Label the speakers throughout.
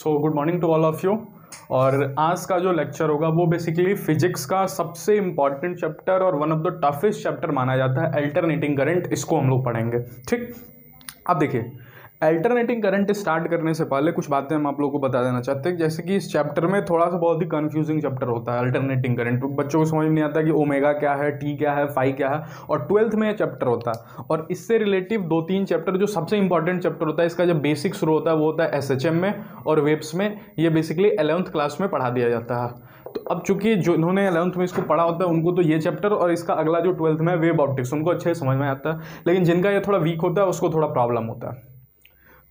Speaker 1: So good morning to all of you और आज का जो लेक्चर होगा, वो बेसिकली फिजिक्स का सबसे इंपॉर्टेंट चैप्टर और one of the toughest chapter माना जाता है अल्टरनेटिंग करंट इसको हम लोग पढ़ेंगे। ठीक? अब देखिए अल्टरनेटिंग करंट स्टार्ट करने से पहले कुछ बातें हम आप लोगों को बता देना चाहते हैं। जैसे कि इस चैप्टर में थोड़ा सा बहुत ही कंफ्यूजिंग चैप्टर होता है अल्टरनेटिंग करंट बच्चों को समझ नहीं आता कि ओमेगा क्या है टी क्या है फाइव क्या है, और ट्वेल्थ में यह चैप्टर होता है। और इससे रिलेटिव दो तीन चैप्टर जो सबसे इंपॉर्टेंट चैप्टर होता है, इसका जो बेसिक शुरू होता है, वो होता है एस में और वेब्स में। ये बेसिकली एलेवंथ क्लास में पढ़ा दिया जाता है। तो अब चूँकि जो इन्होंने अलेवंथ में इसको पढ़ा होता है, उनको तो ये चैप्टर और इसका अगला जो ट्वेल्थ में वेब ऑप्टिक्स उनको अच्छे समझ में आता है। लेकिन जिनका ये थोड़ा वीक होता है, उसको थोड़ा प्रॉब्लम होता है।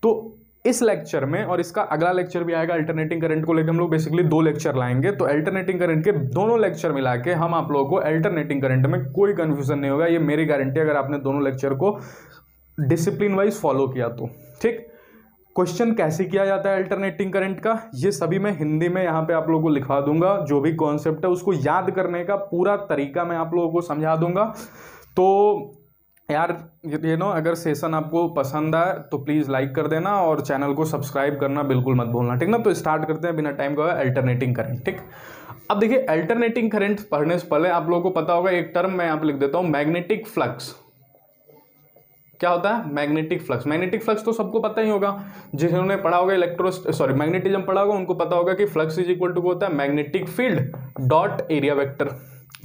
Speaker 1: तो इस लेक्चर में और इसका अगला लेक्चर भी आएगा अल्टरनेटिंग करंट को लेकर हम लोग बेसिकली दो लेक्चर लाएँगे। तो अल्टरनेटिंग करंट के दोनों लेक्चर मिला के हम आप लोगों को अल्टरनेटिंग करंट में कोई कंफ्यूजन नहीं होगा। ये मेरी गारंटी अगर आपने दोनों लेक्चर को डिसिप्लिन वाइज फॉलो किया तो। ठीक? क्वेश्चन कैसे किया जाता है अल्टरनेटिंग करंट का? ये सभी मैं हिंदी में यहाँ पे आप लोगों को लिखवा दूँगा। जो भी कॉन्सेप्ट है उसको याद करने का पूरा तरीका मैं आप लोगों को समझा दूँगा। तो यार, ये नो अगर सेशन आपको पसंद आए तो प्लीज़ लाइक कर देना और चैनल को सब्सक्राइब करना बिल्कुल मत भूलना, ठीक ना? तो स्टार्ट करते हैं, बिना टाइम का अल्टरनेटिंग करंट ठीक? अब देखिए अल्टरनेटिंग करंट पढ़ने से पहले आप लोगों को पता होगा, एक टर्म मैं आप लिख देता हूँ मैग्नेटिक फ्लक्स क्या होता है? मैग्नेटिक फ्लक्स मैग्नेटिक फ्लक्स तो सबको पता ही होगा। जिन्होंने पढ़ा होगा इलेक्ट्रो सॉरी मैग्नेटिज्म पढ़ा होगा, उनको पता होगा कि फ्लक्स इज़ इक्वल टू होता है? Magnetic field dot area vector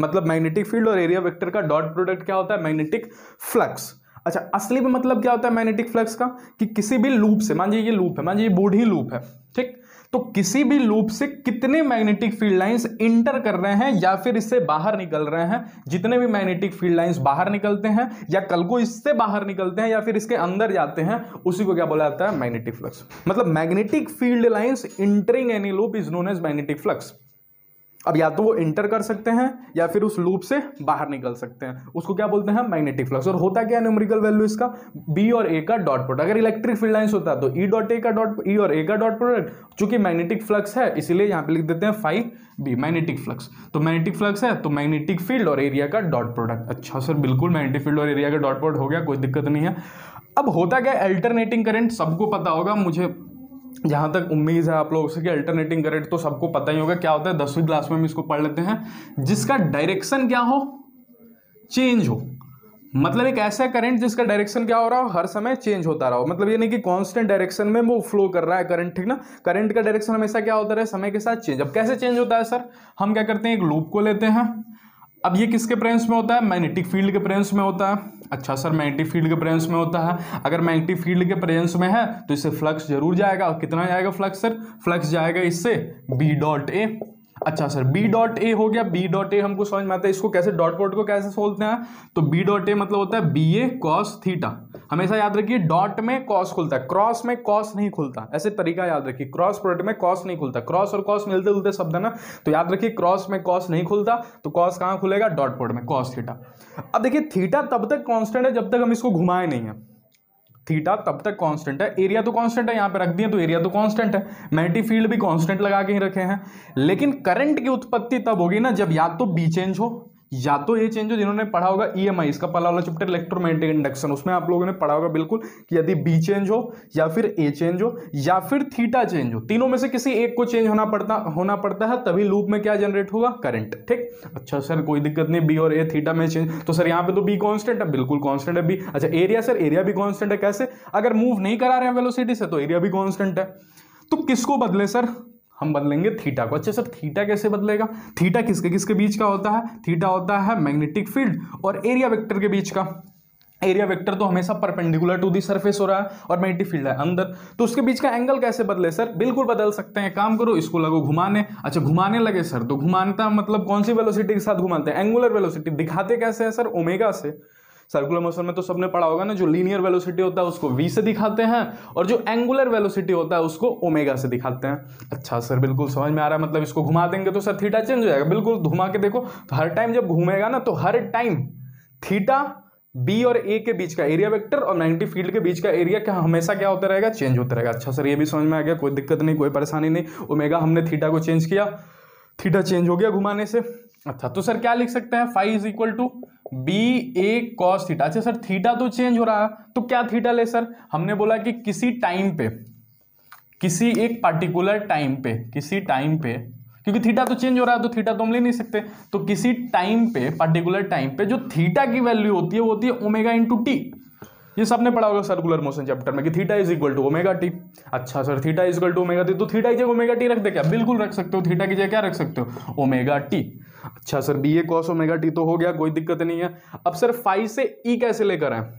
Speaker 1: मतलब मैग्नेटिक फ़ील्ड और एरिया वेक्टर का डॉट प्रोडक्ट क्या होता है? मैग्नेटिक फ्लक्स अच्छा असली में मतलब क्या होता है मैग्नेटिक फ्लक्स का? कि किसी भी लूप से, मान लीजिए ये लूप है, मान लीजिए बूढ़ी लूप है, ठीक? तो किसी भी लूप से कितने मैग्नेटिक फ़ील्ड लाइंस इंटर कर रहे हैं या फिर इससे बाहर निकल रहे हैं? जितने भी मैग्नेटिक फ़ील्ड लाइंस बाहर निकलते हैं या कल को इससे बाहर निकलते हैं या फिर इसके अंदर जाते हैं, उसी को क्या बोला जाता है? मैग्नेटिक फ्लक्स मतलब magnetic field lines entering any loop is known as magnetic flux अब या तो वो इंटर कर सकते हैं, या फिर उस लूप से बाहर निकल सकते हैं। उसको क्या बोलते हैं? मैग्नेटिक फ्लक्स और होता क्या न्यूमेरिकल वैल्यू इसका? बी और ए का डॉट प्रोडक्ट अगर इलेक्ट्रिक फ़ील्ड लाइंस होता है तो ई डॉट ए का डॉट ई और ए का डॉट प्रोडक्ट चूँकि मैग्नेटिक फ्लक्स है, इसीलिए यहाँ पे लिख देते हैं फाइव बी मैग्नेटिक फ्लक्स तो मैग्नेटिक फ्लक्स है तो मैग्नेटिक फ़ील्ड और एरिया का डॉट प्रोडक्ट अच्छा सर बिल्कुल मैग्नेटिक फ़ील्ड और एरिया का डॉट प्रोडक्ट हो गया, कोई दिक्कत नहीं है। अब होता क्या अल्टरनेटिंग करंट सबको पता होगा, मुझे जहाँ तक उम्मीद है आप लोगों से कि अल्टरनेटिंग करेंट तो सबको पता ही होगा, क्या होता है, दसवीं क्लास में हम इसको पढ़ लेते हैं, जिसका डायरेक्शन क्या हो चेंज हो। मतलब एक ऐसा करंट जिसका डायरेक्शन क्या हो रहा हो, हर समय चेंज होता रहा हो। मतलब ये नहीं कि कांस्टेंट डायरेक्शन में वो फ्लो कर रहा है करंट ठीक ना? करंट का डायरेक्शन हमेशा क्या होता रहा है समय के साथ चेंज अब कैसे चेंज होता है सर हम क्या करते हैं, एक लूप को लेते हैं। अब ये किसके प्रेजेंस में होता है? मैग्नेटिक फ़ील्ड के प्रेजेंस में होता है। अच्छा सर मैग्नेटिक फ़ील्ड के प्रेजेंस में होता है। अगर मैग्नेटिक फ़ील्ड के प्रेजेंस में है तो इससे फ्लक्स ज़रूर जाएगा। कितना जाएगा फ्लक्स सर फ्लक्स जाएगा इससे बी डॉट ए अच्छा सर बी डॉट ए हो गया। बी डॉट ए हमको समझ में आता है, इसको कैसे डॉट प्रोडक्ट को कैसे सोचते हैं? तो बी डॉट ए मतलब होता है बी ए कॉस थीटा हमेशा याद रखिए डॉट में कॉस खुलता है क्रॉस में कॉस नहीं खुलता। ऐसे तरीका याद रखिए क्रॉस प्रोडक्ट में कॉस नहीं खुलता। क्रॉस और कॉस मिलते जुलते शब्द है ना? तो याद रखिए क्रॉस में कॉस नहीं खुलता तो कॉस कहाँ खुलेगा? डॉट प्रोडक्ट में कॉस थीटा अब देखिए थीटा तब तक कॉन्स्टेंट है जब तक हम इसको घुमाए नहीं है। थीटा, तब तक कांस्टेंट है। एरिया तो कांस्टेंट है, यहाँ पे रख दिए तो एरिया तो कांस्टेंट है। मैग्नेटिक फ़ील्ड भी कांस्टेंट लगा के ही रखे हैं। लेकिन करंट की उत्पत्ति तब होगी ना जब या तो बी चेंज हो। या तो ये चेंज हो जिन्होंने पढ़ा होगा ईएमआई इसका पहला वाला चैप्टर इलेक्ट्रोमैग्नेटिक इंडक्शन उसमें आप लोगों ने पढ़ा होगा बिल्कुल कि यदि बी चेंज हो, या फिर ए चेंज हो, या फिर थीटा चेंज हो, तीनों में से किसी एक को चेंज होना पड़ता होना पड़ता है, तभी लूप में क्या जनरेट होगा? करंट ठीक? अच्छा सर कोई दिक्कत नहीं बी और ए थीटा में चेंज तो सर यहाँ पे तो बी कॉन्स्टेंट है, बिल्कुल कॉन्स्टेंट है बी अच्छा एरिया सर एरिया भी कॉन्स्टेंट है, कैसे? अगर मूव नहीं करा रहे हैं वेलोसिटी से तो एरिया भी कॉन्स्टेंट है। तो किसको बदले सर हम बदलेंगे थीटा को। अच्छा सर, थीटा कैसे बदलेगा? थीटा किसके किसके बीच का होता है? थीटा होता है मैग्नेटिक फ़ील्ड और एरिया वेक्टर के बीच का। एरिया वेक्टर तो हमेशा परपेंडिकुलर टू दी सरफेस हो रहा है और मैग्नेटिक फ़ील्ड है अंदर। तो उसके बीच का एंगल कैसे बदले सर? बिल्कुल बदल सकते हैं। काम करो, इसको लगो घुमाने। अच्छा घुमाने लगे सर तो घुमानता मतलब कौन सी वेलोसिटी के साथ घुमाते हैं? एंगुलर वेलोसिटी दिखाते कैसे है सर? ओमेगा से। सर्कुलर मोशन में तो सबने पढ़ा होगा ना, जो लीनियर वेलोसिटी होता है उसको वी से दिखाते हैं और जो एंगुलर वेलोसिटी होता है उसको ओमेगा से दिखाते हैं। अच्छा सर बिल्कुल समझ में आ रहा है मतलब इसको घुमा देंगे तो सर थीटा चेंज हो जाएगा। बिल्कुल घुमा के देखो तो हर टाइम जब घूमेगा ना तो हर टाइम थीटा बी और ए के बीच का एरिया वेक्टर और मैग्नेटिक फ़ील्ड के बीच का एरिया क्या, हमेशा क्या होता रहेगा? चेंज होता रहेगा। अच्छा सर ये भी समझ में आ गया, कोई दिक्कत नहीं, कोई परेशानी नहीं। ओमेगा हमने थीटा को चेंज किया थीटा चेंज हो गया घुमाने से। अच्छा तो सर क्या लिख सकते हैं? Five is equal to B A cos theta अच्छा सर थीटा तो चेंज हो रहा। है तो क्या थीटा ले सर हमने बोला कि किसी टाइम पे, किसी एक पार्टिकुलर टाइम पे, किसी टाइम पे, क्योंकि थीटा तो चेंज हो रहा है तो थीटा तो हम ले नहीं सकते। तो किसी टाइम पे पार्टिकुलर टाइम पे, जो थीटा की वैल्यू होती है, वो होती है ओमेगा इंटू टी ये सबने पढ़ा होगा सर्कुलर मोशन चैप्टर में कि theta is equal to omega T अच्छा sir theta is equal to omega T तो थीटा की जगह ओमेगा टी रख दे क्या? बिल्कुल रख सकते हो थीटा की जगह क्या रख सकते हो? ओमेगा टी अच्छा sir B A cos omega T तो हो गया, कोई दिक्कत नहीं है। अब सर फाइव से ई e कैसे लेकर आए?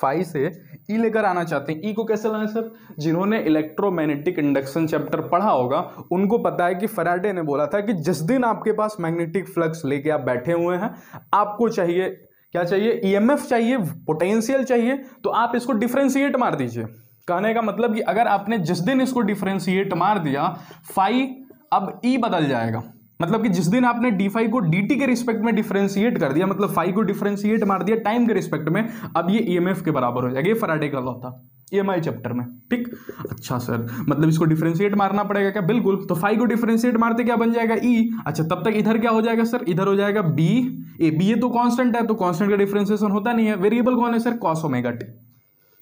Speaker 1: फाइव से ई e लेकर आना चाहते हैं। ई e को कैसे लाए सर जिन्होंने इलेक्ट्रोमैग्नेटिक इंडक्शन चैप्टर पढ़ा होगा, उनको पता है कि फराडे ने बोला था कि जिस दिन आपके पास मैग्नेटिक फ्लक्स लेके आप बैठे हुए हैं, आपको चाहिए क्या चाहिए? ईएमएफ चाहिए पोटेंशियल चाहिए तो आप इसको डिफ्रेंशिएट मार दीजिए। कहने का मतलब कि अगर आपने जिस दिन इसको डिफ्रेंशिएट मार दिया फाइव अब ई बदल जाएगा। मतलब कि जिस दिन आपने डी फाइव को डी टी के रिस्पेक्ट में डिफ्रेंशिएट कर दिया मतलब फाइव को डिफ्रेंशिएट मार दिया टाइम के रिस्पेक्ट में, अब ये एफ़ के बराबर हो जाएगा। ये फराडे का लॉ था। ईएमआई चैप्टर में। ठीक? अच्छा सर मतलब इसको डिफ्रेंशिएट मारना पड़ेगा क्या? बिल्कुल। तो फाइव को डिफ्रेंशिएट मारते क्या बन जाएगा? ई e? अच्छा तब तक इधर क्या हो जाएगा सर इधर हो जाएगा बी ए बी ए तो कांस्टेंट है तो कांस्टेंट का डिफ्रेंसिएशन होता नहीं है। वेरिएबल कौन है sir cos omega T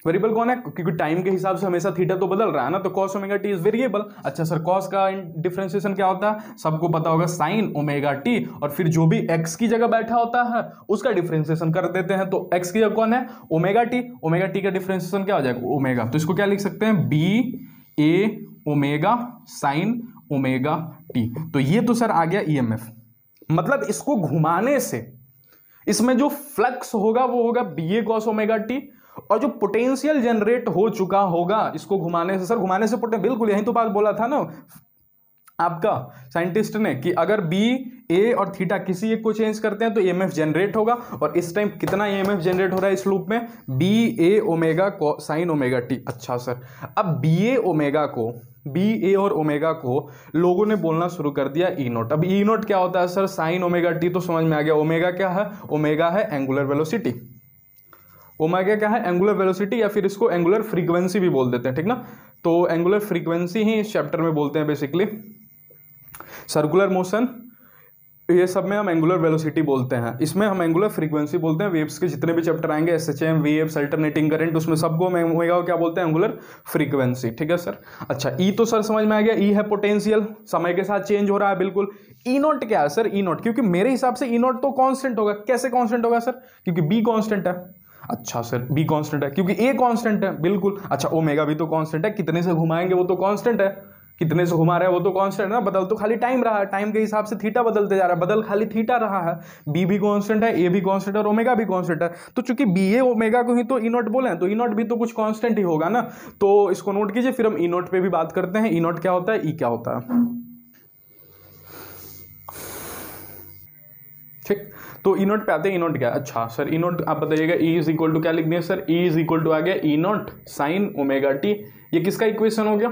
Speaker 1: variable कौन है? क्योंकि टाइम के हिसाब से हमेशा थीटा तो बदल रहा है ना तो cos omega T is variable अच्छा सर कॉस का डिफ्रेंसिएशन क्या होता है? सबको पता होगा साइन ओमेगा टी और फिर जो भी एक्स की जगह बैठा होता है, उसका डिफ्रेंसिएशन कर देते हैं। तो एक्स की जगह कौन है? ओमेगा टी ओमेगा टी का डिफ्रेंसिएशन क्या हो जाएगा? ओमेगा तो इसको क्या लिख सकते हैं? B A omega sine omega T तो ये तो सर आ गया ईएमएफ e मतलब इसको घुमाने से, इसमें जो फ्लक्स होगा, वो होगा B A cos omega T और जो पोटेंशियल जनरेट हो चुका होगा, इसको घुमाने से, सर, घुमाने से पोटे बिल्कुल, यही तो बात बोला था ना। आपका साइंटिस्ट ने कि अगर बी ए और थीटा किसी एक को चेंज करते हैं तो ईएमएफ जनरेट होगा, और इस टाइम कितना ईएमएफ जनरेट हो रहा है इस लूप में? B A omega sine omega T अच्छा सर, अब बी ए ओमेगा को बी ए और ओमेगा को लोगों ने बोलना शुरू कर दिया ई नोट। अब ई नोट क्या होता है, सर? साइन ओमेगा टी तो समझ में आ गया ओमेगा क्या है? ओमेगा है एंगुलर वेलोसिटी ओमेगा क्या है? एंगुलर वेलोसिटी या फिर इसको एंगुलर फ्रीक्वेंसी भी बोल देते हैं, ठीक ना? तो एंगुलर फ्रीक्वेंसी ही इस चैप्टर में बोलते हैं बेसिकली सर्कुलर मोशन ये सब में हम एंगुलर वेलोसिटी बोलते हैं। इसमें हम एंगुलर फ्रीक्वेंसी बोलते हैं वेव्स के जितने भी चैप्टर आएँगे S H M waves alternating current उसमें सबको हम क्या बोलते हैं? एंगुलर फ्रीक्वेंसी ठीक है सर अच्छा ई e तो सर समझ में आ गया ई e है पोटेंशियल समय के साथ चेंज हो रहा है, बिल्कुल। ई e नोट क्या है सर ई नॉट क्योंकि मेरे हिसाब से ई नॉट तो कॉन्स्टेंट होगा। कैसे कॉन्स्टेंट होगा सर क्योंकि बी कॉन्स्टेंट है। अच्छा सर बी कांस्टेंट है, क्योंकि ए कांस्टेंट है, बिल्कुल। अच्छा ओमेगा भी तो कांस्टेंट है, कितने से घुमाएँगे वो तो कांस्टेंट है। कितने से घुमा रहे हैं वो तो कांस्टेंट है ना, बदल तो खाली टाइम रहा है टाइम के हिसाब से थीटा बदलते जा रहा है, बदल खाली थीटा रहा है। बी भी कांस्टेंट है ए भी कांस्टेंट है और ओमेगा भी कांस्टेंट है। तो चूँकि बी ए ओमेगा को ही तो ई नोट बोले तो ई नोट भी तो कुछ कांस्टेंट ही होगा ना। तो इसको नोट कीजिए, फिर हम ई नोट पे भी बात करते हैं। ई नोट क्या होता है? ई क्या होता है ठीक तो ई नोट पे आते हैं ई नोट क्या? अच्छा सर ई नोट आप बताइएगा ई इज़ इक्वल टू क्या लिख दिया sir E is equal to आ गया E naught sine omega T ये किसका इक्वेशन हो गया?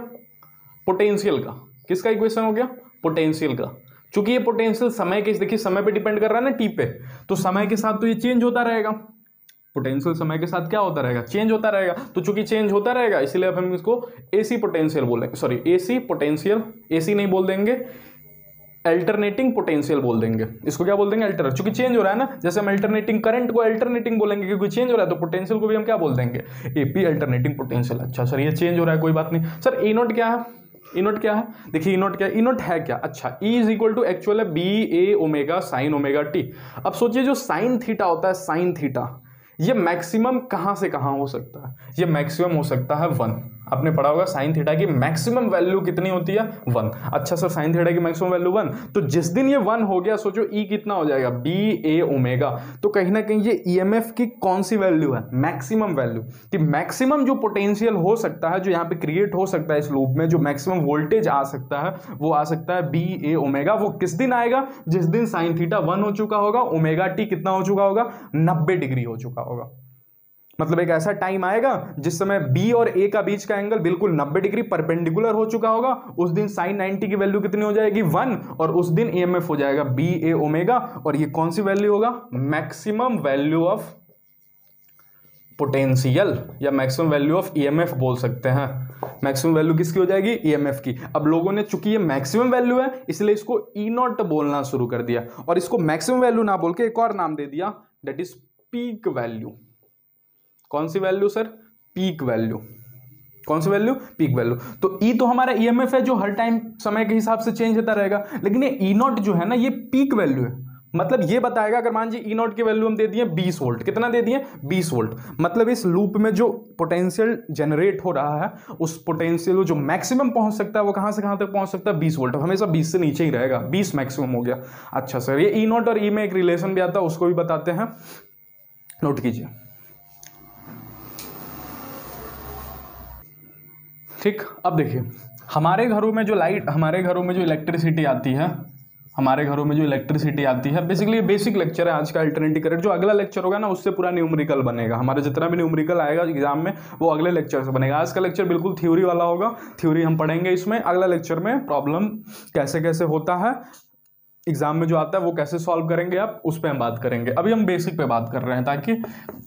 Speaker 1: पोटेंशियल का। किसका इक्वेशन हो गया? पोटेंशियल का। चूँकि ये पोटेंशियल समय के, देखिए, समय पे डिपेंड कर रहा है ना टी पे। तो समय के साथ तो ये चेंज होता रहेगा। पोटेंशियल समय के साथ क्या होता रहेगा? चेंज होता रहेगा। तो चूँकि चेंज होता रहेगा, इसलिए अब हम इसको एसी पोटेंशियल बोलेंगे। सॉरी एसी पोटेंशियल एसी नहीं बोल देंगे। अल्टरनेटिंग पोटेंशियल बोल देंगे। इसको क्या बोल देंगे? अल्टर चूँकि चेंज हो रहा है ना, जैसे हम अल्टरनेटिंग करंट को अल्टरनेटिंग बोलेंगे, क्योंकि चेंज हो रहा है तो पोटेंशियल को भी हम क्या बोल देंगे? एपी अल्टरनेटिंग पोटेंशियल अच्छा सर, ये चेंज हो रहा है, कोई बात नहीं। सर ई नोट क्या है? ई नोट क्या है? देखिए ई नोट क्या ई नोट है क्या? अच्छा E is equal to actual है B A omega sine omega T अब सोचिए, जो साइन थीटा होता है साइन थीटा ये मैक्सिमम कहाँ से कहाँ हो सकता है? ये मैक्सिमम हो सकता है वन आपने पढ़ा होगा साइन थीटा की मैक्सिमम वैल्यू कितनी होती है? वन अच्छा सर साइन थीटा की मैक्सिमम वैल्यू वन तो जिस दिन ये वन हो गया, सोचो ई e कितना हो जाएगा? बी ए ओमेगा तो कहीं ना कहीं ये ई e की कौन सी वैल्यू है? मैक्सिमम वैल्यू कि मैक्सिमम जो पोटेंशियल हो सकता है, जो यहाँ पे क्रिएट हो सकता है इस लूप में, जो मैक्सिमम वोल्टेज आ सकता है, वो आ सकता है बी ए ओमेगा वो किस दिन आएगा? जिस दिन साइन थीटा वन हो चुका होगा ओमेगा टी कितना हो चुका होगा? नब्बे डिग्री हो चुका होगा। मतलब एक ऐसा टाइम आएगा जिस समय बी और ए का बीच का एंगल बिल्कुल 90 डिग्री परपेंडिकुलर हो चुका होगा। उस दिन साइन 90 की वैल्यू कितनी हो जाएगी? वन। और उस दिन ई हो जाएगा। बी ए ओमेगा और ये कौन सी वैल्यू होगा? मैक्सिमम वैल्यू ऑफ़ पोटेंशियल या मैक्सिमम वैल्यू ऑफ़ ईएमएफ बोल सकते हैं। मैक्सिमम वैल्यू किसकी हो जाएगी? ईएमएफ की। अब लोगों ने चूँकि ये मैक्सिमम वैल्यू है, इसलिए इसको ई नॉट बोलना शुरू कर दिया। और इसको मैक्सिमम वैल्यू ना बोल के एक और नाम दे दिया। दैट इज़ पीक वैल्यू कौन सी वैल्यू सर पीक वैल्यू कौन सी वैल्यू पीक वैल्यू तो ई e तो हमारा ईएमएफ है जो हर टाइम समय के हिसाब से चेंज होता रहेगा, लेकिन ये ई नॉट जो है ना, ये पीक वैल्यू है। मतलब ये बताएगा अगर मान जी ई नॉट की वैल्यू हम दे दिए 20 वोल्ट कितना दे दिए? 20 वोल्ट मतलब इस लूप में जो पोटेंशियल जनरेट हो रहा है, उस पोटेंशियल जो मैक्सिमम पहुँच सकता है, वो कहाँ से कहाँ तक पहुँच सकता है? 20 वोल्ट हमेशा 20 से नीचे ही रहेगा। 20 मैक्सिमम हो गया। अच्छा सर ये ई नॉट और ई में एक रिलेशन भी आता है, उसको भी बताते हैं। नोट कीजिए। ठीक, अब देखिए, हमारे घरों में जो लाइट हमारे घरों में जो इलेक्ट्रिसिटी आती है, हमारे घरों में जो इलेक्ट्रिसिटी आती है बेसिकली बेसिक लेक्चर है आज का अल्टरनेटिव करंट जो अगला लेक्चर होगा ना, उससे पूरा न्यूमरिकल बनेगा। हमारा जितना भी न्यूमरिकल आएगा एग्ज़ाम में, वो अगले लेक्चर से बनेगा। आज का लेक्चर बिल्कुल थ्योरी वाला होगा थ्योरी हम पढ़ेंगे इसमें। अगला लेक्चर में प्रॉब्लम कैसे कैसे होता है एग्ज़ाम में जो आता है वो कैसे सॉल्व करेंगे आप उस पर हम बात करेंगे। अभी हम बेसिक पे बात कर रहे हैं ताकि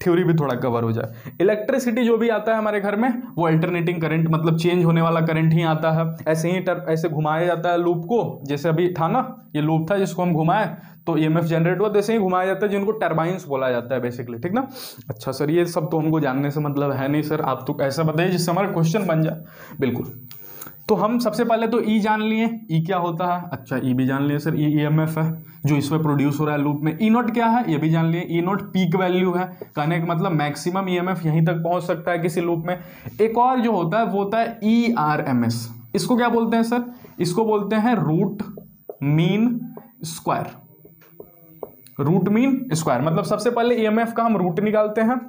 Speaker 1: थ्योरी भी थोड़ा कवर हो जाए। इलेक्ट्रिसिटी जो भी आता है हमारे घर में वो अल्टरनेटिंग करंट मतलब चेंज होने वाला करंट ही आता है। ऐसे ही टर, ऐसे घुमाया जाता है लूप को जैसे अभी था ना ये लूप था जिसको हम घुमाए तो ईएमएफ जनरेट हुआ जैसे ही घुमाया जाता है जिनको टर्बाइंस बोला जाता है बेसिकली ठीक ना? अच्छा सर ये सब तो हमको जानने से मतलब है नहीं सर आप तो ऐसा बताइए जिससे हमारा क्वेश्चन बन जाए। बिल्कुल। तो हम सबसे पहले तो ई e जान लिए। ई e क्या होता है? अच्छा ई e भी जान लिए सर। ई एम एफ़ है, जो इसमें प्रोड्यूस हो रहा है लूप में। ई नोट क्या है? ये भी जान लिए। ई नोट पीक वैल्यू है। कहने का मतलब मैक्सिमम ई एम एफ़ यहीं तक पहुँच सकता है किसी लूप में। एक और जो होता है, वो होता है ई आर एम एस इसको क्या बोलते हैं सर? इसको बोलते हैं root mean square root mean square मतलब सबसे पहले ई एम एफ़ का हम रूट निकालते हैं।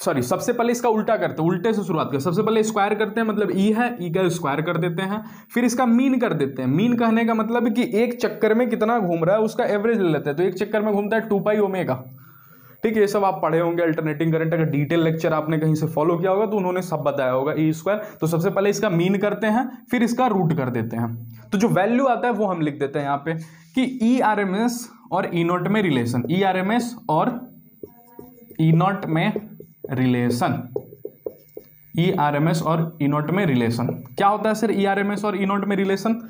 Speaker 1: सॉरी सबसे पहले इसका उल्टा करते हैं, उल्टे से शुरुआत करते सबसे पहले स्क्वायर करते हैं मतलब ई e है ई e का स्क्वायर कर देते हैं। फिर इसका मीन कर देते हैं। मीन कहने का मतलब कि एक चक्कर में कितना घूम रहा है, उसका एवरेज ले लेते हैं। तो एक चक्कर में घूमता है टू पाई ओमेगा ठीक है, ये सब आप पढ़े होंगे अल्टरनेटिंग करंट अगर डिटेल लेक्चर आपने कहीं से फॉलो किया होगा तो उन्होंने सब बताया होगा ई e स्क्वायर तो सबसे पहले इसका मीन करते हैं, फिर इसका रूट कर देते हैं। तो जो वैल्यू आता है, वो हम लिख देते हैं यहाँ पे कि ई आर एम एस और ई नोट में relation E R M S और ई नोट में relation. E R M S और ई नोट में रिलेशन क्या होता है sir E R M S और ई नोट में रिलेशन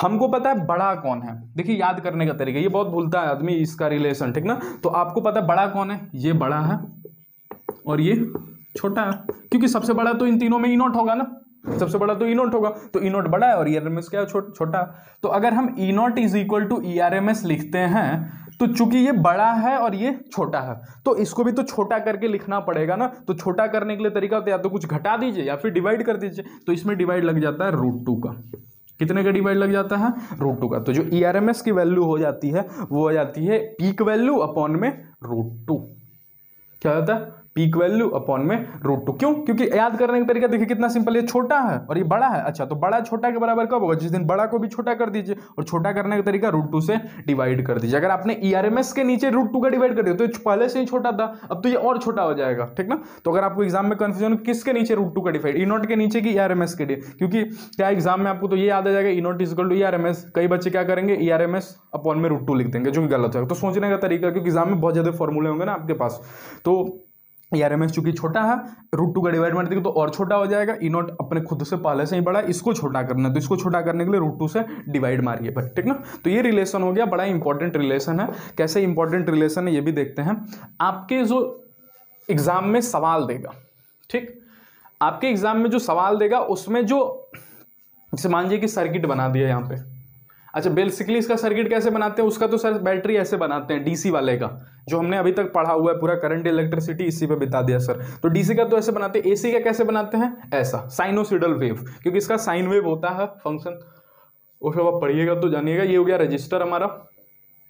Speaker 1: हमको पता है बड़ा कौन है। देखिए, याद करने का तरीका, ये बहुत भूलता है आदमी इसका रिलेशन ठीक ना? तो आपको पता है बड़ा कौन है? ये बड़ा है और ये छोटा है। क्योंकि सबसे बड़ा तो इन तीनों में ई नोट होगा ना। सबसे बड़ा तो ई नोट होगा। तो ई नोट बड़ा है और ई आर एम एस क्या है? छोटा तो अगर हम E naught is equal to E R M S लिखते हैं तो चूँकि ये बड़ा है और ये छोटा है तो इसको भी तो छोटा करके लिखना पड़ेगा ना तो छोटा करने के लिए तरीका होता है या तो कुछ घटा दीजिए या फिर डिवाइड कर दीजिए तो इसमें डिवाइड लग जाता है रूट टू का। कितने का डिवाइड लग जाता है? रूट टू का। तो जो ई e की वैल्यू हो जाती है, वो हो जाती है पीक वैल्यू अपॉन में रूट टू क्या होता है? पीक वैल्यू अपॉन में रूट टू क्यों? क्योंकि याद करने का तरीका देखिए कितना सिंपल ये छोटा है और ये बड़ा है। अच्छा तो बड़ा छोटा के बराबर कब होगा? जिस दिन बड़ा को भी छोटा कर दीजिए और छोटा करने का तरीका रूट टू से डिवाइड कर दीजिए। अगर आपने ई e के नीचे रूट टू का डिवाइड कर दिया तो पहले से ही छोटा था, अब तो ये और छोटा हो जाएगा, ठीक ना? तो अगर आपको एग्ज़ाम में कन्फ्यूज़न किसके नीचे रूट टू का डिवाइड ई नोट के नीचे की ई e के लिए? क्योंकि क्या एग्ज़ाम में आपको तो ये याद आ जाएगा E naught is equal to E कई बच्चे क्या करेंगे? ई अपॉन में रूट टू लिख देंगे, जो कि गलत है तो सोचने का तरीका, क्योंकि एग्ज़ाम में बहुत ज़्यादा फॉर्मूले होंगे ना आपके पास। तो ई आर एम एस चूँकि छोटा है रूट टू का डिवाइड मार देंगे तो और छोटा हो जाएगा। ई नोट अपने खुद से पहले से ही बड़ा इसको छोटा करना है। तो इसको छोटा करने के लिए रूट टू से डिवाइड मारिए पर ठीक ना? तो ये रिलेशन हो गया, बड़ा इंपॉर्टेंट रिलेशन है। कैसे इंपॉर्टेंट रिलेशन है, ये भी देखते हैं। आपके जो एग्ज़ाम में सवाल देगा, ठीक? आपके एग्ज़ाम में जो सवाल देगा, उसमें जो, जैसे मान लीजिए कि सर्किट बना दिया यहाँ पे। अच्छा बेसिकली इसका सर्किट कैसे बनाते हैं? उसका तो सर बैटरी ऐसे बनाते हैं डीसी वाले का, जो हमने अभी तक पढ़ा हुआ है पूरा करंट इलेक्ट्रिसिटी इसी पे बिता दिया सर तो डीसी का तो ऐसे बनाते हैं। एसी का कैसे बनाते हैं? ऐसा साइनोसिडल वेव क्योंकि इसका साइन वेव होता है फ़ंक्शन उसको आप पढ़िएगा तो जानिएगा, ये हो गया रजिस्टर हमारा।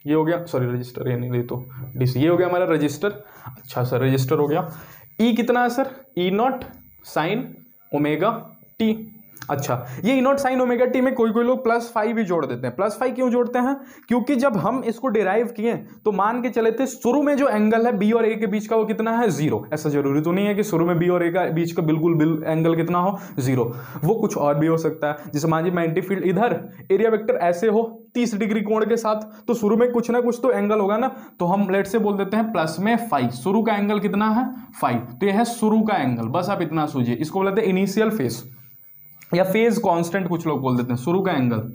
Speaker 1: ये हो गया सॉरी रजिस्टर ये नहीं तो डीसी ये हो गया हमारा रजिस्टर अच्छा सर रजिस्टर हो गया। ई e कितना है sir E naught sine omega T अच्छा ये इनोट साइन ओमेगा टी में कोई कोई लोग प्लस फाइव भी जोड़ देते हैं। प्लस फाइव क्यों जोड़ते हैं? क्योंकि जब हम इसको डिराइव किए तो मान के चले थे, शुरू में जो एंगल है बी और ए के बीच का वो कितना है? ज़ीरो ऐसा ज़रूरी तो नहीं है कि शुरू में बी और ए का बीच का बिल्कुल बिल एंगल कितना हो? ज़ीरो वो कुछ और भी हो सकता है। जैसे मान जी मैंटी फ़ील्ड इधर एरिया वेक्टर ऐसे हो, तीस डिग्री कोण के साथ तो शुरू में कुछ ना कुछ तो एंगल होगा ना? तो हम लेट से बोल देते हैं प्लस में फाइव शुरू का एंगल कितना है? फाइव तो यह है शुरू का एंगल बस आप इतना सोचिए। इसको बोलते हैं इनिशियल फेस या फ़ेज़ कांस्टेंट कुछ लोग बोल देते हैं, शुरू का एंगल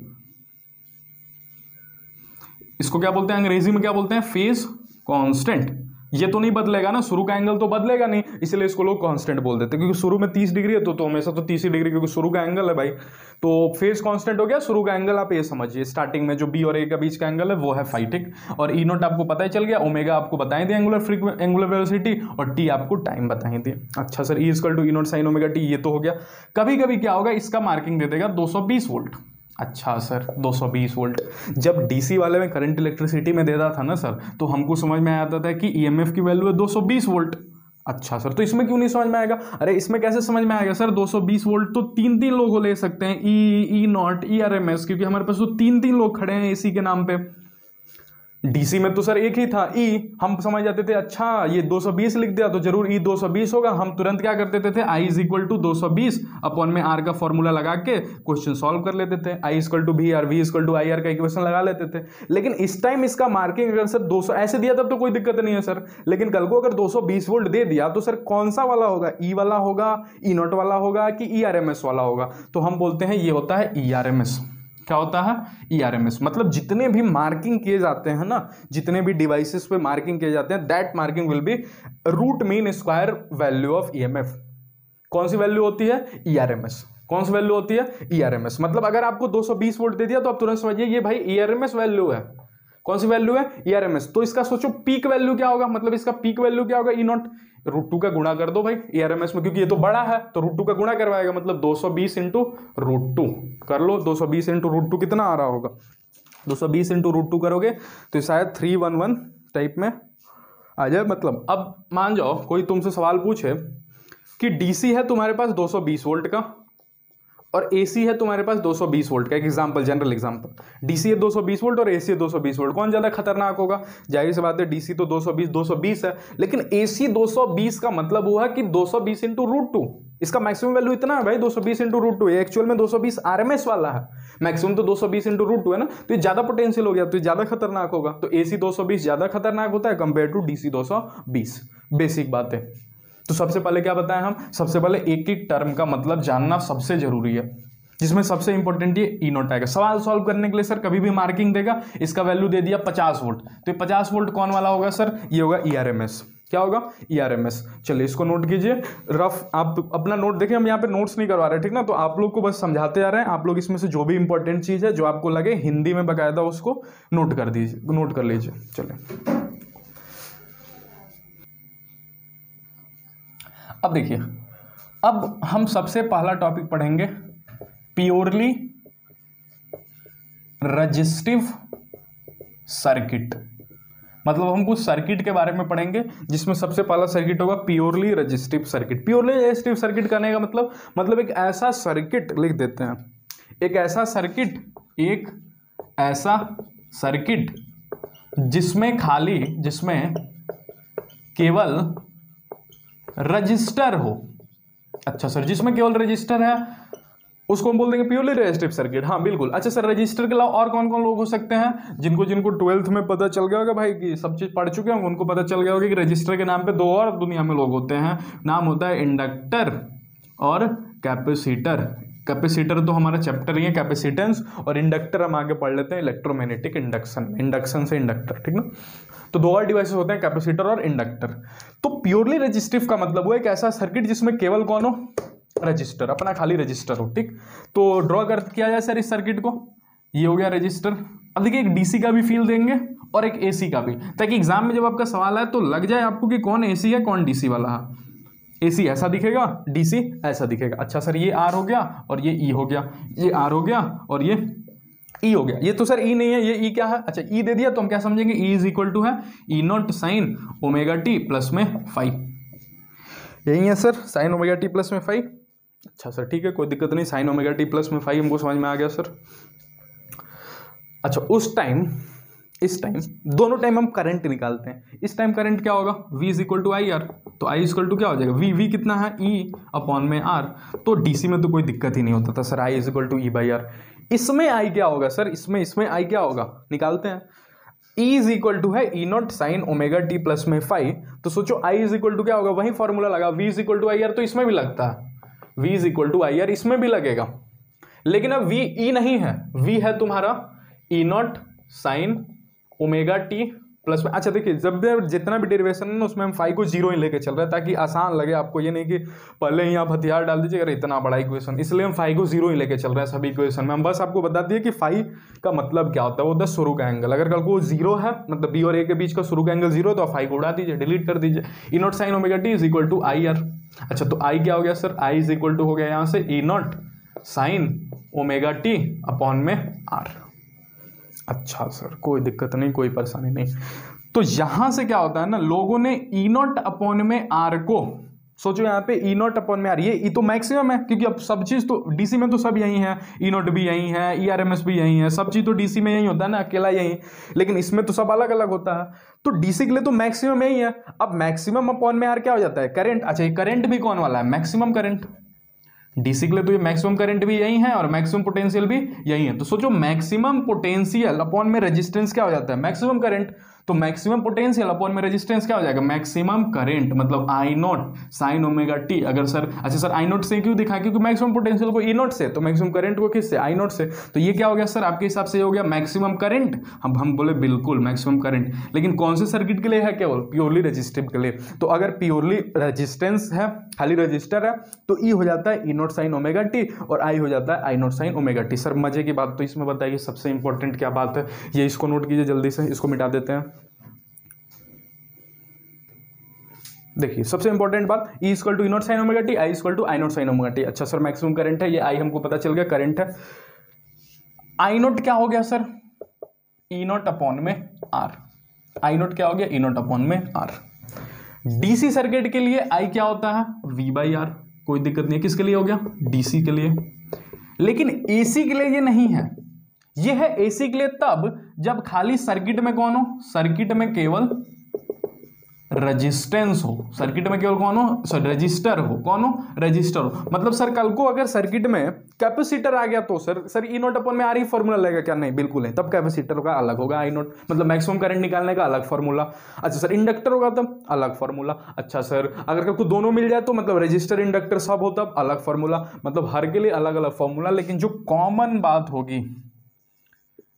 Speaker 1: इसको क्या बोलते हैं, अंग्रेज़ी में क्या बोलते हैं फ़ेज़ कांस्टेंट ये तो नहीं बदलेगा ना शुरू का एंगल तो बदलेगा नहीं इसलिए इसको लोग कांस्टेंट बोल देते हैं। क्योंकि शुरू में तीस डिग्री है तो, तो हमेशा तो तीस डिग्री क्योंकि शुरू का एंगल है भाई। तो फेस कांस्टेंट हो गया शुरू का एंगल आप ये समझिए। स्टार्टिंग में जो बी और ए का बीच का एंगल है वो है फाइव और ई e नोट आपको पता ही चल गया ओमेगा आपको बताई दी एंगुलर एंगुलर वेलोसिटी और टी आपको टाइम बताई दी। अच्छा sir E is equal to E naught sine omega T ये तो हो गया। कभी कभी क्या होगा इसका मार्किंग दे देगा दो सौ बीस वोल्ट अच्छा सर 220 वोल्ट। जब डीसी वाले में करंट इलेक्ट्रिसिटी में दे रहा था ना, सर तो हमको समझ में आता था कि ईएमएफ e की वैल्यू है 220 वोल्ट। अच्छा सर तो इसमें क्यों नहीं समझ में आएगा? अरे, इसमें कैसे समझ में आएगा, सर? 220 वोल्ट तो तीन तीन लोग ले सकते हैं E E naught E R M S क्योंकि हमारे पास तो तीन तीन लोग खड़े हैं एसी के नाम पे। डीसी में तो सर एक ही था ई e, हम समझ जाते थे अच्छा ये 220 लिख दिया तो ज़रूर ई e 220 होगा। हम तुरंत क्या कर देते थे? आई इज़ इक्वल टू दो सौ बीस अपॉन में आर का फॉर्मूला लगा के क्वेश्चन सॉल्व कर लेते थे। I equal to V R V equal to I R का इक्वेशन लगा लेते थे। लेकिन इस टाइम इसका मार्किंग अगर सर 200 ऐसे दिया तब तो कोई दिक्कत नहीं है सर। लेकिन कल को अगर 220 वोल्ट दे दिया तो सर कौन सा वाला होगा? ई e वाला होगा ई नॉट वाला होगा कि ई आर एम एस वाला होगा? तो हम बोलते हैं ये होता है ई आर एम एस क्या होता है? ई आर एम एस मतलब जितने भी मार्किंग किए जाते हैं ना, जितने भी डिवाइसेस पे मार्किंग किए जाते हैं that marking will be root mean square value of E M F कौन सी वैल्यू होती है? ई आर एम एस कौन सी वैल्यू होती है? ई आर एम एस मतलब अगर आपको 220 वोल्ट दे दिया तो आप तुरंत समझिए, ये भाई E R M S value है। कौन सी वैल्यू है? ई आर एम एस तो इसका सोचो पीक वैल्यू क्या होगा? मतलब इसका पीक वैल्यू क्या होगा? ई नॉट रूट टू का गुणा कर दो भाई ए आर एम एस में, क्योंकि ये तो बड़ा है तो रूट टू का गुणा करवाएगा मतलब दो सौ बीस इंटू रूट टू कर लो, दो सौ बीस इंटू रूट टू कितना आ रहा होगा? दो सौ बीस इंटू रूट टू करोगे तो शायद थ्री वन वन टाइप में आ जाए मतलब अब मान जाओ, कोई तुमसे सवाल पूछे कि डीसी है तुम्हारे पास 220 वोल्ट का और एसी है तुम्हारे पास 220 वोल्ट का एक एग्जांपल जनरल एग्जांपल डीसी है 220 वोल्ट और एसी है 220 वोल्ट कौन ज़्यादा खतरनाक होगा ज़ाहिर सी बात है डीसी तो 220 220 है लेकिन एसी 220 का मतलब हुआ कि 220 सौ बीस इंटू रूट टू इसका मैक्सिमम वैल्यू इतना है भाई 220 बीस इंटू रूट टू एक्चुअल में 220 आरएमएस वाला है मैक्सिमम तो 220 बीस इंटू रूट टू है ना तो ज़्यादा पोटेंशियल हो गया तो ज़्यादा खतरनाक होगा तो ए सी ज़्यादा खतरनाक होता है compare to D C basic बात है तो सबसे पहले क्या बताएँ हम? सबसे पहले एक एक टर्म का मतलब जानना सबसे ज़रूरी है। जिसमें सबसे इंपॉर्टेंट ये ई नोट आएगा। सवाल सॉल्व करने के लिए सर कभी भी मार्किंग देगा, इसका वैल्यू दे दिया पचास वोल्ट तो ये पचास वोल्ट कौन वाला होगा सर ये होगा ई आर एम एस क्या होगा? ई आर एम एस चलिए इसको नोट कीजिए। रफ आप अपना नोट देखें, हम यहाँ पे नोट्स नहीं करवा रहे, ठीक ना? तो आप लोग को बस समझाते जा रहे हैं। आप लोग इसमें से जो भी इंपॉर्टेंट चीज़ है, जो आपको लगे, हिंदी में बकायदा उसको नोट कर दीजिए नोट कर लीजिए। चलिए। अब देखिए, अब हम सबसे पहला टॉपिक पढ़ेंगे प्योरली रजिस्टिव सर्किट मतलब हम कुछ सर्किट के बारे में पढ़ेंगे, जिसमें सबसे पहला सर्किट होगा purely resistive circuit purely resistive circuit करने का मतलब मतलब एक ऐसा सर्किट लिख देते हैं। एक ऐसा सर्किट एक ऐसा सर्किट जिसमें खाली, जिसमें केवल रजिस्टर हो। अच्छा सर, जिसमें केवल रजिस्टर है, उसको हम बोल देंगे प्योरली रजिस्टिव सर्किट हाँ बिल्कुल। अच्छा सर रजिस्टर के अलावा और कौन कौन लोग हो सकते हैं, जिनको जिनको ट्वेल्थ में पता चल गया होगा भाई कि सब चीज़ पढ़ चुके हैं उनको पता चल गया होगा कि रजिस्टर के नाम पे दो और दुनिया में लोग होते हैं। नाम होता है इंडक्टर और कैपेसिटर कैपेसिटर तो हमारा चैप्टर ही है, कैपेसिटेंस, और इंडक्टर हम आगे पढ़ लेते हैं, इलेक्ट्रोमैग्नेटिक इंडक्शन इंडक्शन से इंडक्टर, ठीक ना? तो दो और डिवाइसेस होते हैं, कैपेसिटर और इंडक्टर। तो प्योरली रजिस्टिव का मतलब वो एक ऐसा सर्किट जिसमें केवल कौन हो? रजिस्टर अपना खाली रजिस्टर हो, ठीक? तो ड्रॉ कर, किया जाए सर इस सर्किट को? ये हो गया रजिस्टर अब देखिए, एक डीसी का भी फील देंगे, और एक एसी का भी। ताकि एग्ज़ाम में जब आपका सवाल आए तो लग जाए आपको कि कौन एसी है, कौन डीसी वाला। है एसी ऐसा दिखेगा डीसी ऐसा दिखेगा। अच्छा सर, ये आर हो गया और ये ई e हो गया। ये आर हो गया और ये ई e हो गया। ये तो सर ई e नहीं है, ये ई e क्या है? अच्छा ई दे दिया तो हम क्या समझेंगे? ई इज़ इक्वल टू है। E naught sine omega T plus में फाइव यही है sir sine omega T plus में फाइव अच्छा सर, ठीक है, कोई दिक्कत नहीं। साइन ओमेगा टी प्लस में फाइव हमको समझ में आ गया, सर। अच्छा उस टाइम इस टाइम दोनों टाइम हम करंट निकालते हैं। इस टाइम करंट क्या होगा? V is equal to I R तो i इज़ इक्वल टू क्या हो जाएगा? V v कितना है? E अपॉन में r तो डीसी में तो कोई दिक्कत ही नहीं होता था sir i is equal to E by R इसमें आई क्या होगा सर इसमें इसमें आई क्या होगा? निकालते हैं। E इज़ इक्वल टू है E naught sine omega T plus में फाइव तो सोचो आई इज़ इक्वल टू क्या होगा? वही फॉर्मूला लगा। V is equal to I R तो इसमें भी लगता है। V is equal to I R इसमें भी लगेगा। लेकिन अब V E नहीं है। V है तुम्हारा E naught sine omega T plus में। अच्छा देखिए, जब भी जितना भी डेरिवेशन है ना, उसमें हम फाइव को ज़ीरो ही लेके चल रहे हैं, ताकि आसान लगे आपको। ये नहीं कि पहले ही आप हथियार डाल दीजिए अगर इतना बड़ा इक्वेशन इसलिए हम फाइव को ज़ीरो ही लेके चल रहे हैं सभी इक्वेशन में। हम बस आपको बता दिए कि फाइव का मतलब क्या होता है, वो दस शुरू का एंगल अगर कल को ज़ीरो है मतलब बी और ए के बीच का शुरू का एंगल ज़ीरो तो आप फाइव को उड़ा दीजिए डिलीट कर दीजिए। E naught sine omega T is equal to I R अच्छा तो आई क्या हो गया sir I is equal to हो गया यहाँ से E naught sine omega T upon में आर अच्छा सर, कोई दिक्कत नहीं, कोई परेशानी नहीं। तो यहाँ से क्या होता है ना, लोगों ने ई नॉट अपॉन में आर को, सोचो यहाँ पे ई नॉट अपॉन में आर ये ई तो मैक्सिमम है, क्योंकि अब सब चीज़ तो डीसी में तो सब यही है ई नॉट भी यही है ई आर एम एस भी यही है, सब चीज़ तो डीसी में यही होता है ना, अकेला यही। लेकिन इसमें तो सब अलग अलग होता है। तो डीसी के लिए तो मैक्सिमम यही है। अब मैक्सिमम अपॉन में आर क्या हो जाता है? करंट अच्छा ये करंट भी कौन वाला है? मैक्सिमम करंट डीसी के लिए तो ये मैक्सिमम करंट भी यही है और मैक्सिमम पोटेंशियल भी यही है। तो सोचो मैक्सिमम पोटेंशियल अपॉन में रेजिस्टेंस क्या हो जाता है? मैक्सिमम करंट तो मैक्सिमम पोटेंशियल अपॉन में रेजिस्टेंस क्या हो जाएगा? मैक्सिमम करंट मतलब I naught sine omega t अगर सर अच्छा सर आई नॉट से क्यों दिखा? क्योंकि मैक्सिमम पोटेंशियल को ई नॉट से तो मैक्सिमम करंट को किससे? आई नॉट से। तो ये क्या हो गया सर आपके हिसाब से ये हो गया मैक्सिमम करंट हम हम बोले बिल्कुल मैक्सिमम करंट लेकिन कौन से सर्किट के लिए है केवल? प्योरली रजिस्टिव के लिए। तो अगर प्योरली रजिस्टेंस है, खाली रजिस्टर है तो ई हो जाता है E naught sine omega t और आई हो जाता है I naught sine omega t sir मज़े की बात तो इसमें बताइए, सबसे इंपॉर्टेंट क्या बात है? ये इसको नोट कीजिए जल्दी से, इसको मिटा देते हैं। देखिए, सबसे इंपॉर्टेंट बात E equal to E naught sine omega t I equal to I naught sine omega t अच्छा सर मैक्सिमम करंट है, ये आई हमको पता चल गया करंट है। आई नोट क्या हो गया सर ई नोट अपॉन में आर आई नोट क्या हो गया? ई नोट अपॉन में आर डीसी सर्किट के लिए आई क्या होता है? वी बाई आर कोई दिक्कत नहीं है। किसके लिए हो गया? डीसी के लिए। लेकिन एसी के लिए ये नहीं है। ये है एसी के लिए तब जब खाली सर्किट में कौन हो? सर्किट में केवल रजिस्टेंस हो। सर्किट में केवल कौन हो? सर रजिस्टर हो। कौन हो? रजिस्टर हो। मतलब सर कल को अगर सर्किट में कैपेसिटर आ गया तो sir sir E naught upon में आ रही फॉर्मूला लगेगा क्या? नहीं, बिल्कुल नहीं। तब कैपेसिटर का अलग होगा आई नोट मतलब मैक्सिमम करंट निकालने का अलग फॉर्मूला अच्छा सर इंडक्टर होगा तब? अलग फॉर्मूला अच्छा सर अगर कल को दोनों मिल जाए तो मतलब रजिस्टर इंडक्टर सब हो तब? अलग फॉर्मूला मतलब हर के लिए अलग अलग फॉर्मूला लेकिन जो कॉमन बात होगी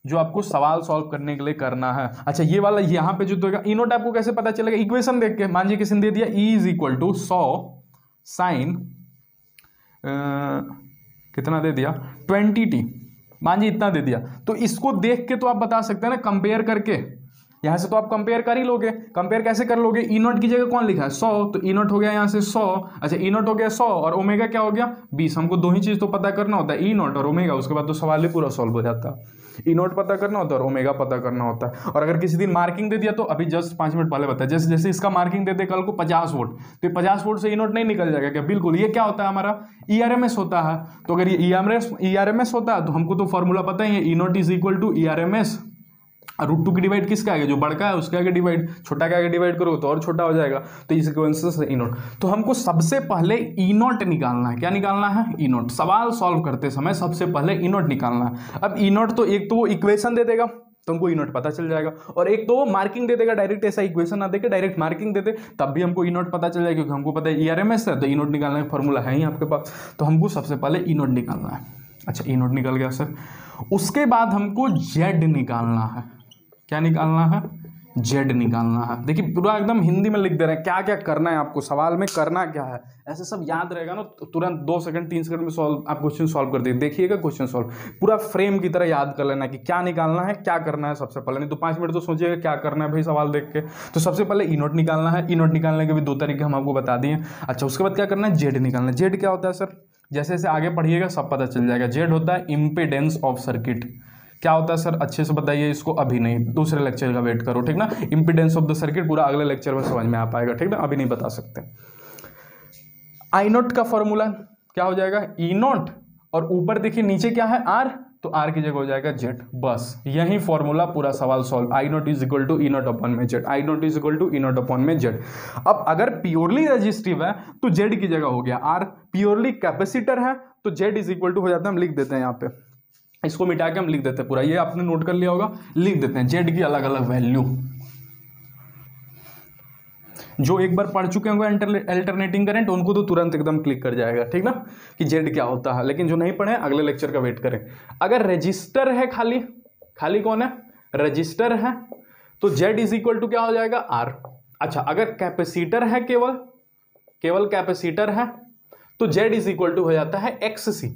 Speaker 1: जो आपको सवाल सॉल्व करने के लिए करना है। अच्छा ये वाला यहाँ पे जो तो इनोट आपको कैसे पता चलेगा? इक्वेशन देख के मान जी किसने दे दिया ई इज़ इक्वल टू सौ साइन कितना दे दिया? ट्वेंटी टी मान जी इतना दे दिया। तो इसको देख के तो आप बता सकते हैं ना कंपेयर करके। यहाँ से तो आप कंपेयर कर ही लोगे। कंपेयर कैसे कर लोगे? ई नोट की जगह कौन लिखा है? सौ। तो ई नोट हो गया यहाँ से सौ। अच्छा ई नोट हो गया सौ और ओमेगा क्या हो गया? बीस। हमको दो ही चीज़ तो पता करना होता है ई नोट और ओमेगा उसके बाद तो सवाल ही पूरा सॉल्व हो जाता। है ई नोट पता करना होता है और ओमेगा पता करना होता है। और अगर किसी दिन मार्किंग दे दिया तो अभी जस्ट पाँच मिनट पहले बताया जैसे जैसे इसका मार्किंग दे दे कल को पचास वोट तो पचास वोट से ई नोट नहीं निकल जाएगा क्या? बिल्कुल, ये क्या होता है हमारा? ई आर एम एस होता है। तो अगर ये ई आर एम एस होता है तो हमको तो फॉर्मूला पता ही है E naught is equal to E R M S root two की डिवाइड किसके आगे? जो बड़का है, उसके आगे डिवाइड छोटा के आगे डिवाइड करो तो और छोटा हो जाएगा। तो इस इक्वेंस ई नोट तो हमको सबसे पहले ई नोट निकालना है। क्या निकालना है? ई नोट सवाल सॉल्व करते समय सबसे पहले ई नोट निकालना है। अब ई नोट तो एक तो वो इक्वेशन दे देगा तो हमको ई नोट पता चल जाएगा। और एक तो वो मार्किंग दे देगा डायरेक्ट ऐसा इक्वेशन ना देकर डायरेक्ट मार्किंग दे दे, तब भी हमको ई नोट पता चल जाएगा, क्योंकि हमको पता है ई आर एम एस है तो ई नोट निकालने का फॉर्मूला है ही आपके पास। तो हमको सबसे पहले ई नोट निकालना है। अच्छा ई नोट निकल गया सर उसके बाद हमको जेड निकालना है। क्या निकालना है? जेड निकालना है। देखिए, पूरा एकदम हिंदी में लिख दे रहे हैं, क्या क्या करना है आपको, सवाल में करना क्या है? ऐसे सब याद रहेगा ना तो तुरंत दो सेकंड, तीन सेकंड में सॉल्व, आप क्वेश्चन सॉल्व कर दिए देखिएगा क्वेश्चन सॉल्व। पूरा फ्रेम की तरह याद कर लेना कि क्या निकालना है, क्या करना है सबसे पहले। नहीं तो पाँच मिनट तो सोचिएगा क्या करना है भाई सवाल देख के। तो सबसे पहले ई नोट निकालना है। ई नोट निकालने के भी दो तरीके हम आपको बता दिए। अच्छा उसके बाद क्या करना है? जेड निकालना है। जेड क्या होता है, सर? जैसे जैसे आगे पढ़िएगा, सब पता चल जाएगा। जेड होता है इम्पेडेंस ऑफ़ सर्किट क्या होता है सर? अच्छे से बताइए इसको अभी नहीं, दूसरे लेक्चर का वेट करो, ठीक ना? इंपिडेंस ऑफ़ द सर्किट पूरा अगले लेक्चर में समझ में आ पाएगा, ठीक ना? अभी नहीं बता सकते। आई नोट का फॉर्मूला क्या हो जाएगा? ई नोट और ऊपर देखिए नीचे क्या है? आर तो आर की जगह हो जाएगा जेड बस। यही फॉर्मूला पूरा सवाल solve I naught is equal to E naught upon में Z I naught is equal to E naught upon में जेड अब अगर प्योरली रजिस्टिव है तो जेड की जगह हो गया आर प्योरली कैपेसिटर है तो जेड इज़ इक्वल टू हो जाता है, हम लिख देते हैं यहाँ पे। इसको मिटा के हम लिख देते हैं पूरा। ये आपने नोट कर लिया होगा, लिख देते हैं। जेड की अलग अलग वैल्यू जो एक बार पढ़ चुके होंगे अल्टरनेटिंग करंट उनको तो तुरंत एकदम क्लिक कर जाएगा, ठीक ना? कि जेड क्या होता है। लेकिन जो नहीं पढ़े, अगले लेक्चर का वेट करें। अगर रजिस्टर है खाली खाली कौन है? रजिस्टर है तो जेड इज़ इक्वल टू क्या हो जाएगा? आर अच्छा अगर कैपेसिटर है केवल केवल कैपेसिटर है तो जेड इज़ इक्वल टू हो जाता है एक्स सी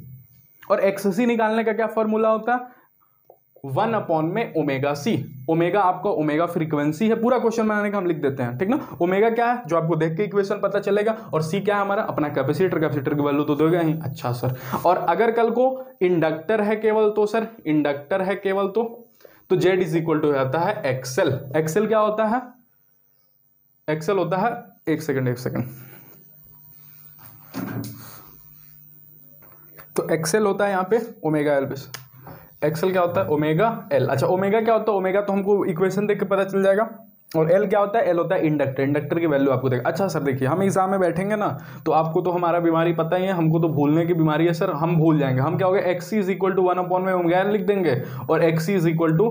Speaker 1: और एक्स सी निकालने का क्या फॉर्मूला होता? वन अपॉन में ओमेगा सी ओमेगा आपको ओमेगा फ्रीक्वेंसी है। पूरा क्वेश्चन बनाने का हम लिख देते हैं, ठीक ना? ओमेगा क्या है? जो आपको देख के इक्वेशन पता चलेगा। और सी क्या है हमारा? अपना कैपेसिटर कैपेसिटर की वैल्यू तो देगा ही। अच्छा सर और अगर कल को इंडक्टर है केवल तो सर इंडक्टर है केवल तो तो जेड इज़ इक्वल टू जाता है एक्सेल एक्सेल क्या होता है? एक्सेल होता है एक सेकेंड एक सेकंड तो एक्सेल होता है यहाँ पे ओमेगा एल बेस एक्सेल क्या होता है? ओमेगा एल अच्छा ओमेगा क्या होता है? ओमेगा तो हमको इक्वेशन देख के पता चल जाएगा। और एल क्या होता है? एल होता है इंडक्टर इंडक्टर की वैल्यू आपको देखा अच्छा सर देखिए, हम एग्ज़ाम में बैठेंगे ना तो आपको तो हमारा बीमारी पता ही है, हमको तो भूलने की बीमारी है सर हम भूल जाएँगे। हम क्या हो गया X C is equal to one upon में ओमेगा एल लिख देंगे और X C is equal to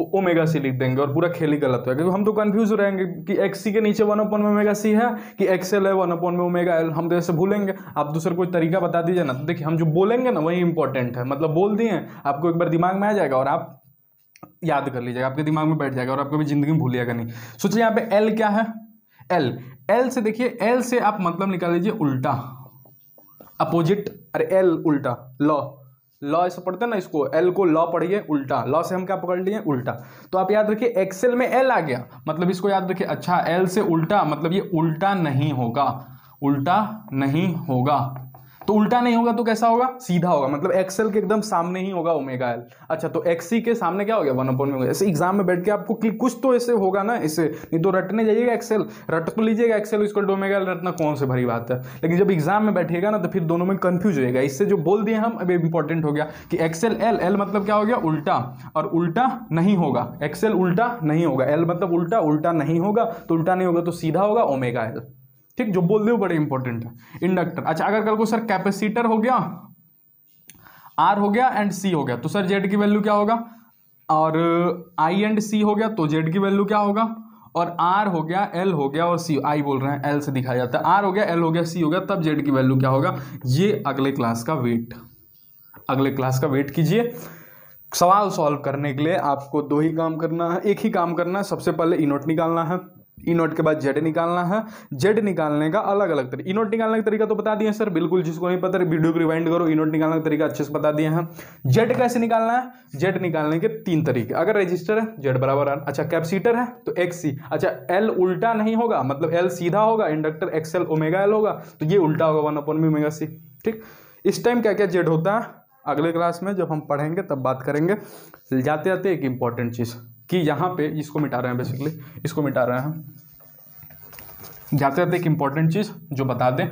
Speaker 1: omega C लिख देंगे और पूरा खेल ही गलत होगा, क्योंकि हम तो कंफ्यूज रहेंगे कि एक्स सी के नीचे वन अपॉन में ओमेगा सी है, कि एक्सएल है वन अपॉन में ओमेगा एल हम तो ऐसे भूलेंगे। आप दूसरा कोई तरीका बता दीजिए ना तो देखिए, हम जो बोलेंगे ना, वही इंपॉर्टेंट है। मतलब बोल दिए, आपको एक बार दिमाग में आ जाएगा और आप याद कर लीजिएगा, आपके दिमाग में बैठ जाएगा और आपको भी ज़िंदगी में भूलिएगा नहीं। सोचिए यहाँ पे एल क्या है? एल एल से देखिए एल से आप मतलब निकाल लीजिए उल्टा अपोजिट अरे एल उल्टा लॉ लॉ ऐसे पढ़ते हैं ना, इसको एल को लॉ पढ़िए, उल्टा। लॉ से हम क्या पकड़ लिए? उल्टा। तो आप याद रखिए एक्सेल में एल आ गया। मतलब इसको याद रखिए अच्छा एल से उल्टा मतलब ये उल्टा नहीं होगा। उल्टा नहीं होगा। तो उल्टा नहीं होगा तो कैसा होगा? सीधा होगा। मतलब एक्सेल के एकदम सामने ही होगा ओमेगा एल अच्छा तो एक्सी के सामने क्या हो गया? वन अपॉन में ऐसे एग्ज़ाम में बैठ के आपको कुछ तो ऐसे होगा ना इसे नहीं तो रटने जाइएगा एक्सेल रट तो लीजिएगा एक्सेल इसको डोमेगा एल रटना कौन से भरी बात है? लेकिन जब एग्ज़ाम में बैठेगा ना तो फिर दोनों में कंफ्यूज होएगा इससे जो बोल दिए हम, अभी इंपॉर्टेंट हो गया कि एक्सेल एल एल मतलब क्या हो गया? उल्टा। और उल्टा नहीं होगा। एक्सेल उल्टा नहीं होगा। एल मतलब उल्टा उल्टा नहीं होगा। तो उल्टा नहीं होगा तो सीधा होगा ओमेगा एल ठीक, जो बोल दे बड़े इंपॉर्टेंट है। इंडक्टर अच्छा अगर कल को सर कैपेसिटर हो गया आर हो गया एंड सी हो गया तो सर जेड की वैल्यू क्या होगा? और आई एंड सी हो गया तो जेड की वैल्यू क्या होगा? और आर हो गया एल हो गया और सी आई बोल रहे हैं एल से दिखाया जाता है। आर हो गया एल हो गया सी हो गया, तब जेड की वैल्यू क्या होगा? ये अगले क्लास का वेट अगले क्लास का वेट कीजिए। सवाल सॉल्व करने के लिए आपको दो ही काम करना है, एक ही काम करना है, सबसे पहले इनोट निकालना है। ई नोट के बाद जेड निकालना है। जेड निकालने का अलग अलग तरीका ई नोट निकालने का तरीका तो बता दिए सर, बिल्कुल जिसको नहीं पता, वीडियो को रिवाइंड करो ई नोट निकालने का तरीका अच्छे से बता दिए हैं। जेड कैसे निकालना है? जेड निकालने के तीन तरीके। अगर रजिस्टर है, जेड बराबर आर। अच्छा कैपेसिटर है तो एक्स सी अच्छा एल उल्टा नहीं होगा मतलब एल सीधा होगा इंडक्टर एक्सएल ओमेगा एल होगा तो ये उल्टा होगा वन अपन ओमेगा सी ठीक? इस टाइम क्या क्या जेड होता है? अगले क्लास में जब हम पढ़ेंगे, तब बात करेंगे। जाते जाते एक इंपॉर्टेंट चीज़। कि यहाँ पे इसको मिटा रहे हैं बेसिकली इसको मिटा रहे हैं। जाते जाते एक इंपॉर्टेंट चीज़ जो बता दें।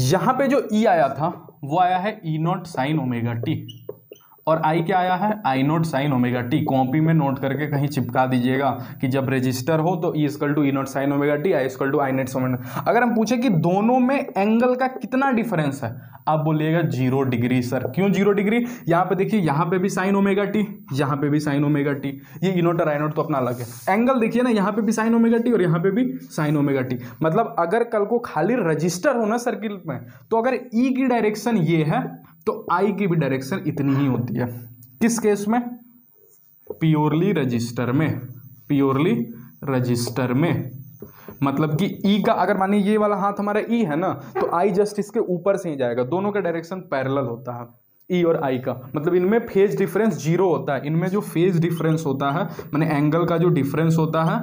Speaker 1: यहाँ पे जो ई e आया था, वो आया है E naught sine omega t और आई क्या आया है? I naught sine omega t copy में नोट करके कहीं चिपका दीजिएगा कि जब रजिस्टर हो तो E to E naught sine omega t I equal to I naught omega अगर हम पूछे कि दोनों में एंगल का कितना डिफरेंस है, आप बोलिएगा ज़ीरो डिग्री सर क्यों ज़ीरो डिग्री यहाँ पे देखिए, यहाँ पे भी साइन ओमेगा टी यहाँ पे भी साइन ओमेगा टी ये इनोट और आइनोट तो अपना अलग है। एंगल देखिए ना, यहाँ पे भी साइन ओमेगा टी और यहाँ पे भी साइन ओमेगा टी मतलब अगर कल को खाली रजिस्टर हो ना सर्किल में तो अगर ई e की डायरेक्शन ये है तो आई की भी डायरेक्शन इतनी ही होती है। किस केस में? प्योरली रजिस्टर में। प्योरली रजिस्टर में। मतलब कि ई e का, अगर मानिए ये वाला हाथ हमारा ई e है ना तो आई जस्ट इसके ऊपर से ही जाएगा। दोनों का डायरेक्शन पैरेलल होता है ई e और आई का। मतलब इनमें फ़ेज़ डिफरेंस ज़ीरो होता है। इनमें जो फ़ेज़ डिफरेंस होता है, मैंने एंगल का जो डिफरेंस होता है,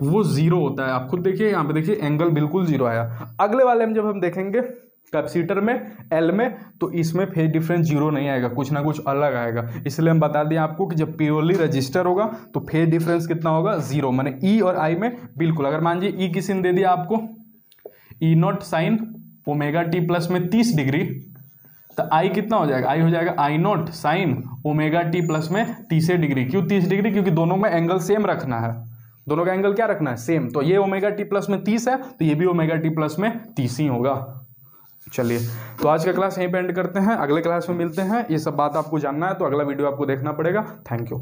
Speaker 1: वो ज़ीरो होता है। आप खुद देखिए, यहाँ पे देखिए एंगल बिल्कुल ज़ीरो आया। अगले वाले में जब हम देखेंगे कैपेसिटर में एल में तो इसमें फ़ेज़ डिफरेंस ज़ीरो नहीं आएगा, कुछ ना कुछ अलग आएगा। इसलिए हम बता दें आपको कि जब प्योरली रजिस्टर होगा तो फ़ेज़ डिफरेंस कितना होगा? ज़ीरो मैंने ई और आई में बिल्कुल, अगर मान लीजिए ई की सिन दे दिया आपको E naught sine omega t plus में तीस डिग्री तो आई कितना हो जाएगा? आई हो जाएगा I naught sine omega t plus में तीसरे डिग्री। क्यों तीस डिग्री? क्योंकि दोनों में एंगल सेम रखना है। दोनों का एंगल क्या रखना है? सेम तो ये ओमेगा टी प्लस में तीस है तो ये भी ओमेगा टी प्लस में तीस ही होगा। चलिए तो आज का क्लास यहीं पे एंड करते हैं। अगले क्लास में मिलते हैं। ये सब बात आपको जानना है तो अगला वीडियो आपको देखना पड़ेगा। Thank you